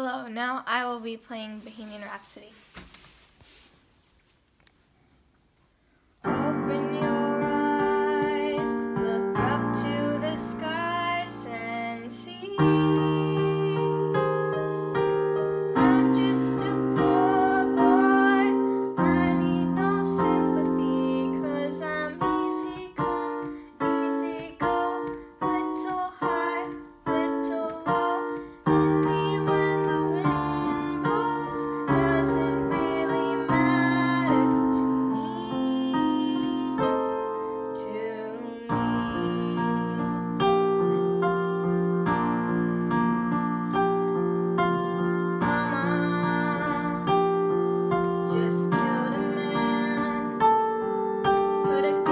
Hello, now I will be playing Bohemian Rhapsody. but it.